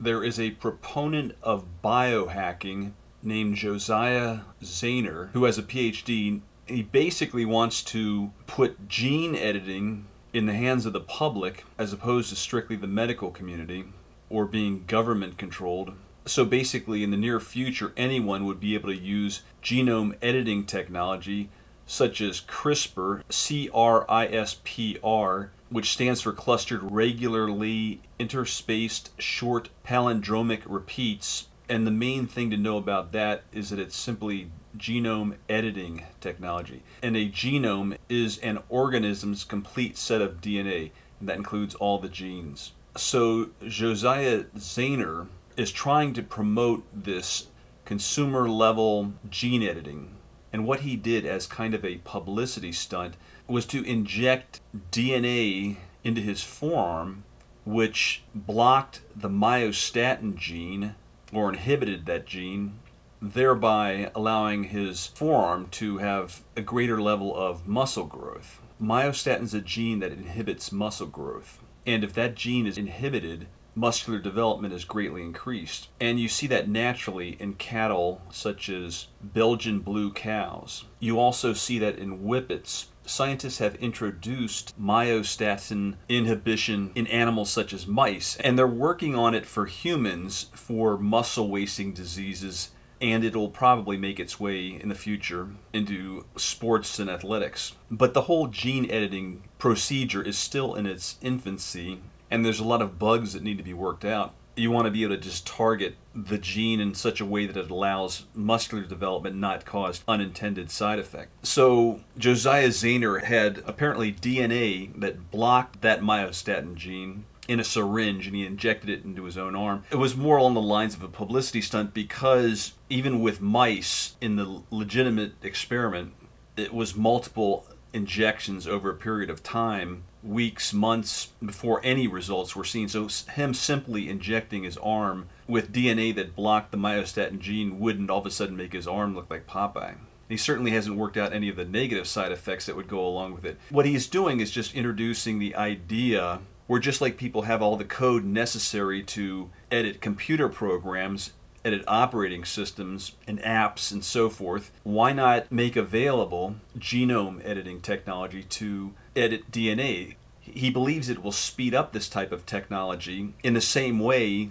there is a proponent of biohacking named Josiah Zayner who has a PhD. He basically wants to put gene editing in the hands of the public as opposed to strictly the medical community or being government controlled. So basically, in the near future, anyone would be able to use genome editing technology such as CRISPR, C R I S P R, which stands for clustered regularly interspaced short palindromic repeats. And the main thing to know about that is that it's simply genome editing technology. And a genome is an organism's complete set of DNA, and that includes all the genes. So Josiah Zayner is trying to promote this consumer level gene editing. And what he did as kind of a publicity stunt was to inject DNA into his forearm, which blocked the myostatin gene or inhibited that gene, thereby allowing his forearm to have a greater level of muscle growth. Myostatin is a gene that inhibits muscle growth. And if that gene is inhibited, muscular development is greatly increased. And you see that naturally in cattle such as Belgian blue cows. You also see that in whippets. Scientists have introduced myostatin inhibition in animals such as mice, and they're working on it for humans for muscle wasting diseases and it'll probably make its way in the future into sports and athletics. But the whole gene editing procedure is still in its infancy, and there's a lot of bugs that need to be worked out. You want to be able to just target the gene in such a way that it allows muscular development not cause unintended side effects. So Josiah Zayner had apparently DNA that blocked that myostatin gene in a syringe and he injected it into his own arm. It was more along the lines of a publicity stunt because even with mice in the legitimate experiment, it was multiple injections over a period of time weeks, months before any results were seen. So him simply injecting his arm with DNA that blocked the myostatin gene wouldn't all of a sudden make his arm look like Popeye. He certainly hasn't worked out any of the negative side effects that would go along with it. What he's doing is just introducing the idea where just like people have all the code necessary to edit computer programs, edit operating systems and apps and so forth, why not make available genome editing technology to edit DNA? He believes it will speed up this type of technology in the same way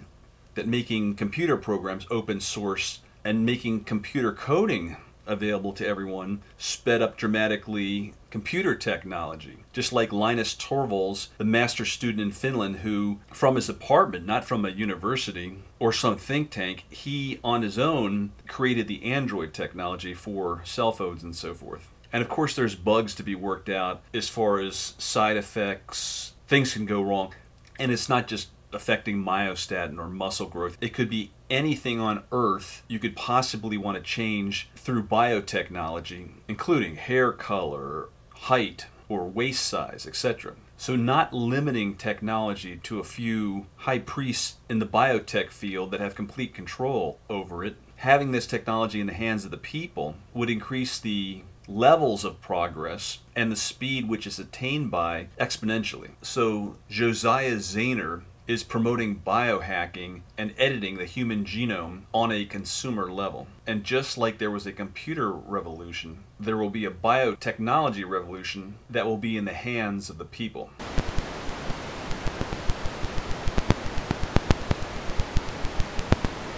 that making computer programs open source and making computer coding available to everyone sped up dramatically computer technology. Just like Linus Torvalds, the master student in Finland, who, from his apartment, not from a university or some think tank, he on his own created the Android technology for cell phones and so forth. And of course, there's bugs to be worked out as far as side effects. Things can go wrong. And it's not just affecting myostatin or muscle growth. It could be anything on earth you could possibly want to change through biotechnology, including hair color, height, or waist size, etc. So, not limiting technology to a few high priests in the biotech field that have complete control over it. Having this technology in the hands of the people would increase the levels of progress and the speed which is attained by exponentially. So, Josiah Zayner is promoting biohacking and editing the human genome on a consumer level. And just like there was a computer revolution, there will be a biotechnology revolution that will be in the hands of the people.